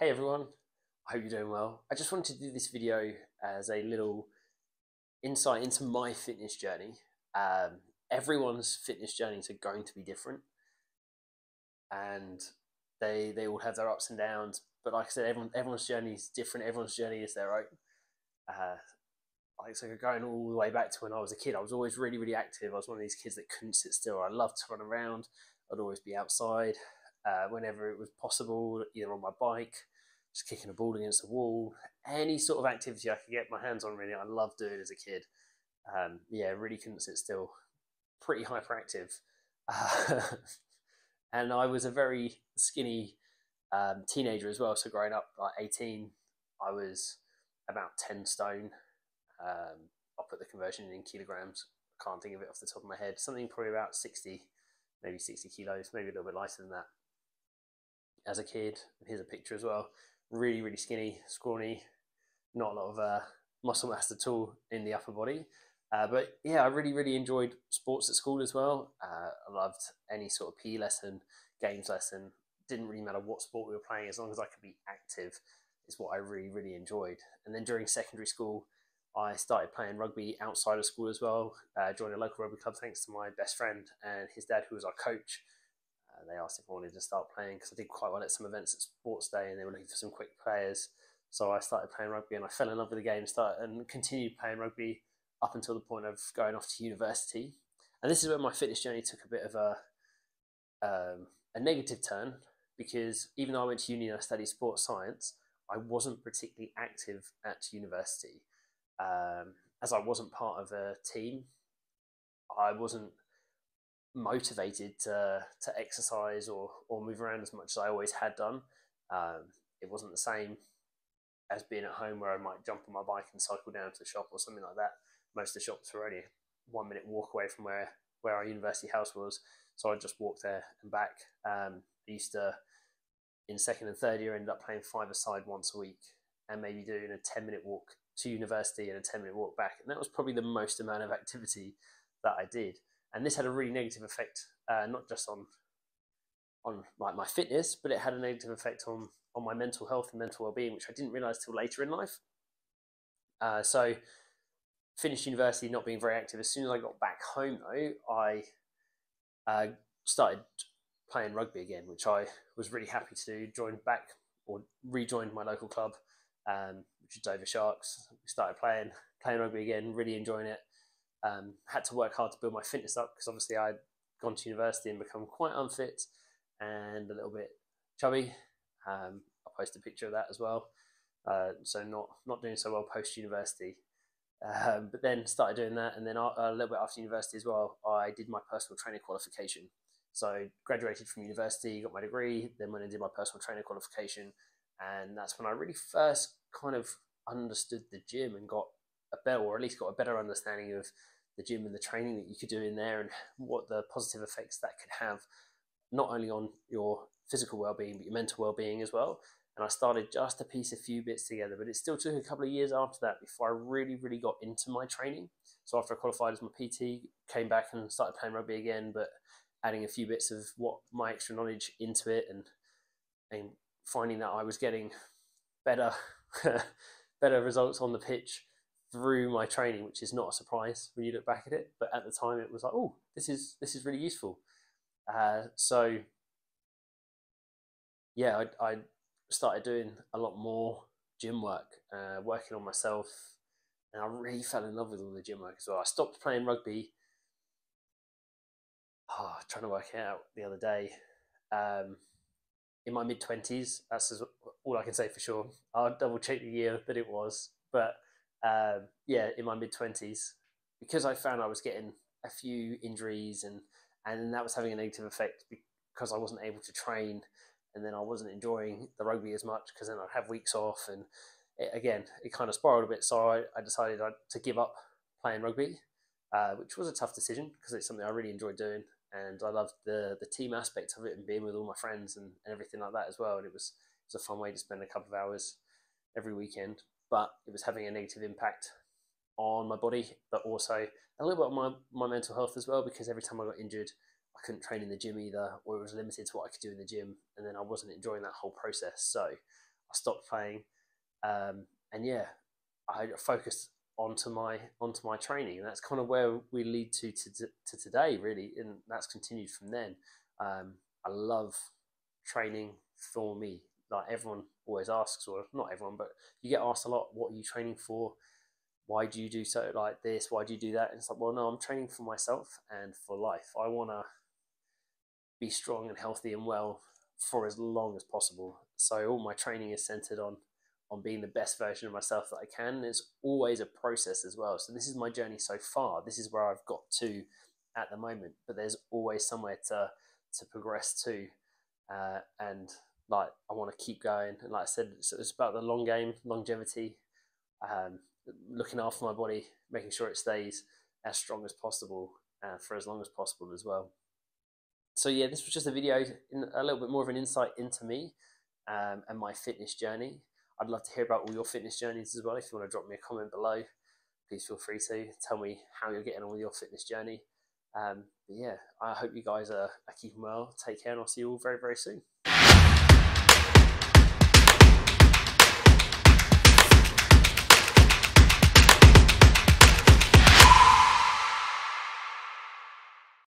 Hey everyone, I hope you're doing well. I just wanted to do this video as a little insight into my fitness journey. Um, everyone's fitness journeys are going to be different and they they all have their ups and downs. But like I said, everyone, everyone's journey is different, everyone's journey is their own. Uh, like so going all the way back to when I was a kid, I was always really, really active. I was one of these kids that couldn't sit still. I loved to run around. I'd always be outside uh, whenever it was possible, either on my bike, just kicking a ball against the wall, any sort of activity I could get my hands on. Really, I loved doing as a kid. Um, yeah, really couldn't sit still. Pretty hyperactive, uh, and I was a very skinny um, teenager as well. So growing up, like eighteen, I was about ten stone. Um, I'll put the conversion in kilograms. I can't think of it off the top of my head. Something probably about sixty, maybe sixty kilos, maybe a little bit lighter than that as a kid. Here's a picture as well. Really, really skinny, scrawny, not a lot of uh, muscle mass at all in the upper body. Uh, but yeah, I really, really enjoyed sports at school as well. Uh, I loved any sort of PE lesson, games lesson. Didn't really matter what sport we were playing, as long as I could be active, is what I really, really enjoyed. And then during secondary school, I started playing rugby outside of school as well. Uh, joined a local rugby club thanks to my best friend and his dad, who was our coach they asked if I wanted to start playing because I did quite well at some events at Sports Day and they were looking for some quick players. So I started playing rugby and I fell in love with the game started, and continued playing rugby up until the point of going off to university. And this is where my fitness journey took a bit of a, um, a negative turn because even though I went to uni and I studied sports science, I wasn't particularly active at university. Um, as I wasn't part of a team, I wasn't motivated to to exercise or or move around as much as I always had done. Um, it wasn't the same as being at home where I might jump on my bike and cycle down to the shop or something like that. Most of the shops were only one minute walk away from where where our university house was, so I just walked there and back. Um, I used to in second and third year ended up playing five aside once a week and maybe doing a 10 minute walk to university and a 10 minute walk back and that was probably the most amount of activity that I did and this had a really negative effect, uh, not just on on like my fitness, but it had a negative effect on on my mental health and mental well being, which I didn't realize till later in life. Uh, so, finished university, not being very active. As soon as I got back home, though, I uh, started playing rugby again, which I was really happy to do. Joined back or rejoined my local club, um, which is Dover Sharks. We started playing playing rugby again, really enjoying it. Um, had to work hard to build my fitness up because obviously I'd gone to university and become quite unfit and a little bit chubby. Um, I'll post a picture of that as well. Uh, so not not doing so well post university. Um, but then started doing that, and then a, a little bit after university as well, I did my personal trainer qualification. So graduated from university, got my degree, then went and did my personal trainer qualification, and that's when I really first kind of understood the gym and got a better, or at least got a better understanding of the gym and the training that you could do in there and what the positive effects that could have, not only on your physical well-being but your mental well-being as well. And I started just to piece a few bits together, but it still took a couple of years after that before I really, really got into my training. So after I qualified as my PT, came back and started playing rugby again, but adding a few bits of what my extra knowledge into it and and finding that I was getting better better results on the pitch through my training, which is not a surprise when you look back at it. But at the time, it was like, oh, this is this is really useful. Uh, so yeah, I, I, started doing a lot more gym work, uh, working on myself, and I really fell in love with all the gym work as well. I stopped playing rugby. Oh, trying to work it out the other day. Um, in my mid twenties, that's all I can say for sure. I'll double check the year that it was, but um, yeah, in my mid twenties, because I found I was getting a few injuries and and that was having a negative effect because I wasn't able to train, and then I wasn't enjoying the rugby as much because then I'd have weeks off, and it, again, it kind of spiraled a bit. So I, I decided I'd, to give up playing rugby, uh, which was a tough decision because it's something I really enjoyed doing, and I loved the the team aspect of it and being with all my friends and, and everything like that as well. And it was it was a fun way to spend a couple of hours every weekend but it was having a negative impact on my body, but also a little bit on my, my mental health as well, because every time I got injured, I couldn't train in the gym either, or it was limited to what I could do in the gym, and then I wasn't enjoying that whole process. So I stopped playing, um, and yeah, I focused onto my onto my training, and that's kind of where we lead to to, to today, really, and that's continued from then. Um, I love training for me. Like everyone always asks, or not everyone, but you get asked a lot, "What are you training for?" why do you do so like this? Why do you do that? And it's like, well, no, I'm training for myself and for life. I want to be strong and healthy and well for as long as possible. So all my training is centered on on being the best version of myself that I can. It's always a process as well. So this is my journey so far. This is where I've got to at the moment. But there's always somewhere to to progress to, uh, and like I want to keep going. And like I said, it's, it's about the long game, longevity. Um, looking after my body, making sure it stays as strong as possible uh, for as long as possible as well. So yeah, this was just a video, in a little bit more of an insight into me um, and my fitness journey. I'd love to hear about all your fitness journeys as well. If you want to drop me a comment below, please feel free to tell me how you're getting on with your fitness journey. Um, but yeah, I hope you guys are, are keeping well. Take care, and I'll see you all very, very soon.